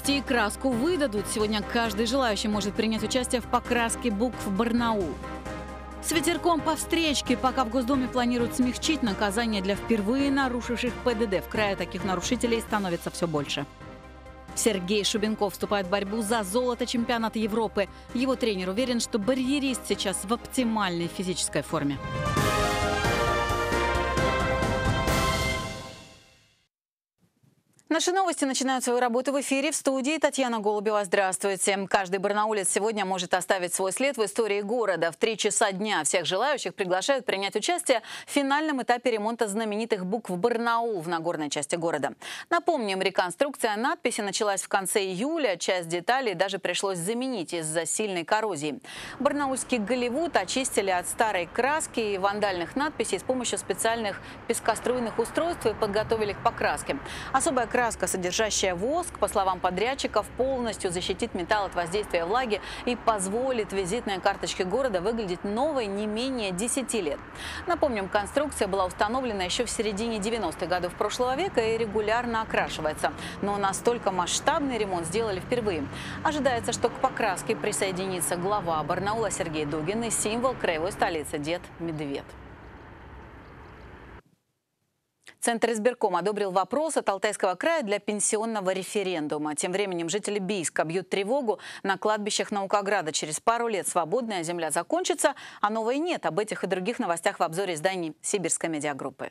Новости и краску выдадут. Сегодня каждый желающий может принять участие в покраске букв Барнаул. С ветерком по встречке, пока в Госдуме планируют смягчить наказание для впервые нарушивших ПДД. В крае таких нарушителей становится все больше. Сергей Шубенков вступает в борьбу за золото чемпионата Европы. Его тренер уверен, что барьерист сейчас в оптимальной физической форме. Наши новости начинают свою работу в эфире. В студии Татьяна Голубева. Здравствуйте. Каждый барнаулец сегодня может оставить свой след в истории города. В три часа дня всех желающих приглашают принять участие в финальном этапе ремонта знаменитых букв Барнаул в Нагорной части города. Напомним, реконструкция надписи началась в конце июля. Часть деталей даже пришлось заменить из-за сильной коррозии. Барнаульский Голливуд очистили от старой краски и вандальных надписей с помощью специальных пескоструйных устройств и подготовили к покраске. Особая краска, содержащая воск, по словам подрядчиков, полностью защитит металл от воздействия влаги и позволит визитной карточке города выглядеть новой не менее 10 лет. Напомним, конструкция была установлена еще в середине 90-х годов прошлого века и регулярно окрашивается. Но настолько масштабный ремонт сделали впервые. Ожидается, что к покраске присоединится глава Барнаула Сергей Дугин и символ краевой столицы Дед Медведь. Центр избирком одобрил вопрос от Алтайского края для пенсионного референдума. Тем временем жители Бийска бьют тревогу на кладбищах Наукограда. Через пару лет свободная земля закончится, а новой нет. Об этих и других новостях в обзоре изданий Сибирской медиагруппы.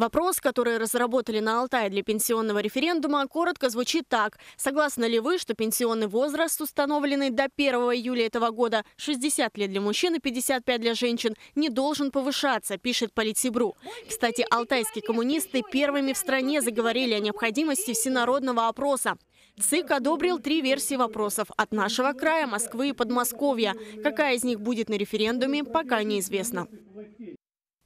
Вопрос, который разработали на Алтае для пенсионного референдума, коротко звучит так. Согласны ли вы, что пенсионный возраст, установленный до 1 июля этого года, 60 лет для мужчин и 55 для женщин, не должен повышаться, пишет Политсибру. Кстати, алтайские коммунисты первыми в стране заговорили о необходимости всенародного опроса. ЦИК одобрил три версии вопросов от нашего края, Москвы и Подмосковья. Какая из них будет на референдуме, пока неизвестно.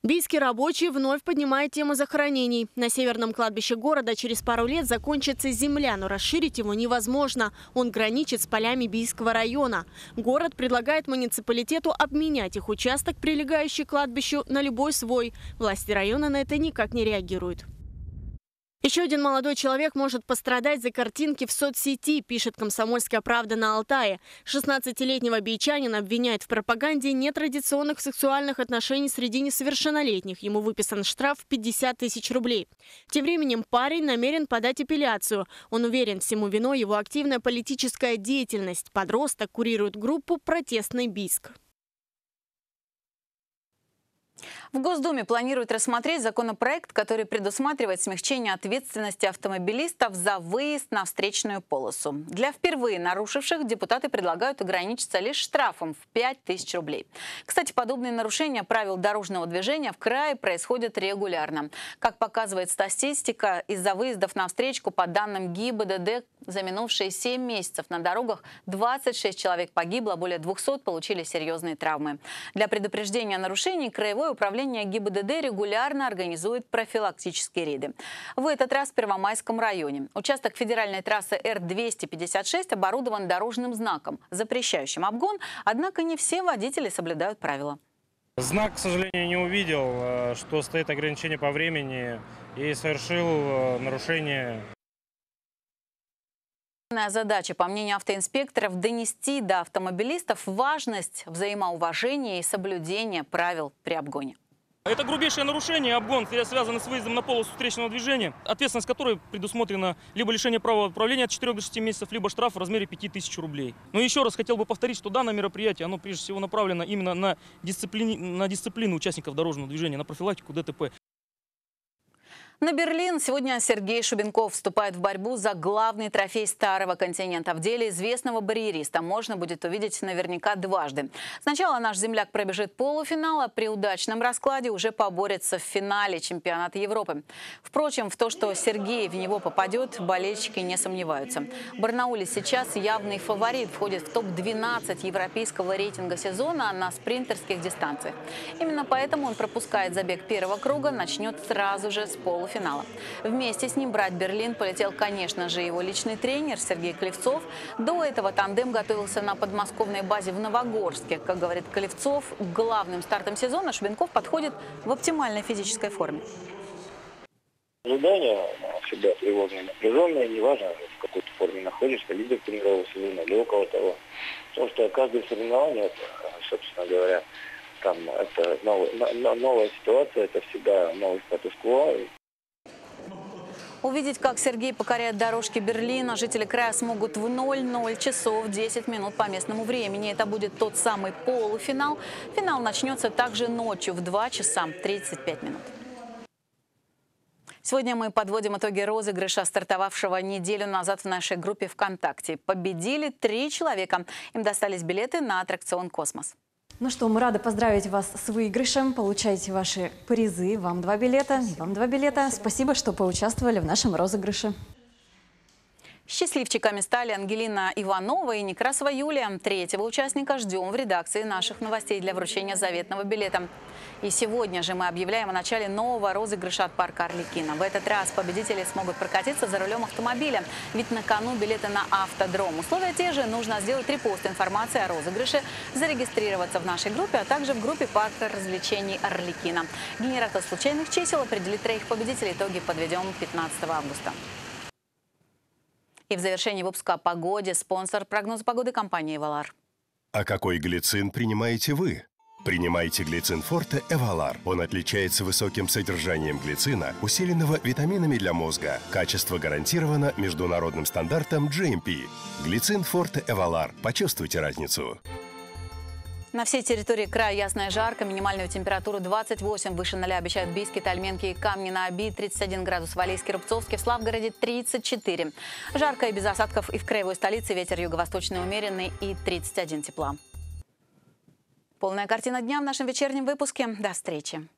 Бийский рабочий вновь поднимает тему захоронений. На северном кладбище города через пару лет закончится земля, но расширить его невозможно. Он граничит с полями Бийского района. Город предлагает муниципалитету обменять их участок, прилегающий к кладбищу, на любой свой. Власти района на это никак не реагируют. Еще один молодой человек может пострадать за картинки в соцсети, пишет «Комсомольская правда» на Алтае. 16-летнего бичанина обвиняют в пропаганде нетрадиционных сексуальных отношений среди несовершеннолетних. Ему выписан штраф в 50 тысяч рублей. Тем временем парень намерен подать апелляцию. Он уверен, всему виной его активная политическая деятельность. Подросток курирует группу «Протестный Бийск». В Госдуме планируют рассмотреть законопроект, который предусматривает смягчение ответственности автомобилистов за выезд на встречную полосу. Для впервые нарушивших депутаты предлагают ограничиться лишь штрафом в 5 тысяч рублей. Кстати, подобные нарушения правил дорожного движения в крае происходят регулярно. Как показывает статистика, из-за выездов на встречку по данным ГИБДД за минувшие 7 месяцев на дорогах 26 человек погибло, более 200 получили серьезные травмы. Для предупреждения нарушений Краевое управление ГИБДД регулярно организует профилактические рейды. В этот раз в Первомайском районе. Участок федеральной трассы Р-256 оборудован дорожным знаком, запрещающим обгон, однако не все водители соблюдают правила. Знак, к сожалению, не увидел, э, что стоит ограничение по времени и совершил э, нарушение Задача, по мнению автоинспекторов, донести до автомобилистов важность взаимоуважения и соблюдения правил при обгоне. Это грубейшее нарушение, обгон связанный с выездом на полосу встречного движения, ответственность которой предусмотрена либо лишение права управления от 4 до 6 месяцев, либо штраф в размере 5000 рублей. Но еще раз хотел бы повторить, что данное мероприятие, оно прежде всего направлено именно на, дисциплини... на дисциплину участников дорожного движения, на профилактику ДТП. На Берлин сегодня Сергей Шубенков вступает в борьбу за главный трофей старого континента. В деле известного барьериста можно будет увидеть наверняка дважды. Сначала наш земляк пробежит полуфинал, а при удачном раскладе уже поборется в финале чемпионата Европы. Впрочем, в то, что Сергей в него попадет, болельщики не сомневаются. Барнауле сейчас явный фаворит, входит в топ-12 европейского рейтинга сезона на спринтерских дистанциях. Именно поэтому он пропускает забег первого круга, начнет сразу же с полуфинала полуфинала. Вместе с ним брать Берлин полетел, конечно же, его личный тренер Сергей Клевцов. До этого тандем готовился на подмосковной базе в Новогорске. Как говорит Клевцов, главным стартом сезона Шубенков подходит в оптимальной физической форме. Ожидания всегда тревожные, напряженные, неважно, в какой-то форме находишься, либо тренирового сезона, или около того. Потому что каждое соревнование, собственно говоря, там это новая, новая ситуация, это всегда новый статус-кво. Увидеть, как Сергей покоряет дорожки Берлина, жители края смогут в 00 часов 10 минут по местному времени. Это будет тот самый полуфинал. Финал начнется также ночью в 2 часа 35 минут. Сегодня мы подводим итоги розыгрыша, стартовавшего неделю назад в нашей группе ВКонтакте. Победили три человека. Им достались билеты на аттракцион «Космос». Ну что, мы рады поздравить вас с выигрышем. Получайте ваши призы. Вам два билета, вам два билета. Спасибо, что поучаствовали в нашем розыгрыше. Счастливчиками стали Ангелина Иванова и Некрасова Юлия. Третьего участника ждем в редакции наших новостей для вручения заветного билета. И сегодня же мы объявляем о начале нового розыгрыша от парка Орликина. В этот раз победители смогут прокатиться за рулем автомобиля, ведь на кону билеты на автодром. Условия те же. Нужно сделать репост информации о розыгрыше, зарегистрироваться в нашей группе, а также в группе парка развлечений Орликина. Генератор случайных чисел определит троих победителей. Итоги подведем 15 августа. И в завершении выпуска о погоде спонсор прогноза погоды компании «Валар». А какой глицин принимаете вы? Принимайте глицин Форте Эвалар. Он отличается высоким содержанием глицина, усиленного витаминами для мозга. Качество гарантировано международным стандартом GMP. Глицин Форте Эвалар. Почувствуйте разницу. На всей территории края ясная жарко, минимальную температуру 28, выше 0 обещают Бийске, Тальменки и Камни на Оби, 31 градус, Валийский, Рубцовский, в Славгороде 34. Жарко и без осадков и в краевой столице, ветер юго-восточный умеренный и 31 тепла. Полная картина дня в нашем вечернем выпуске. До встречи.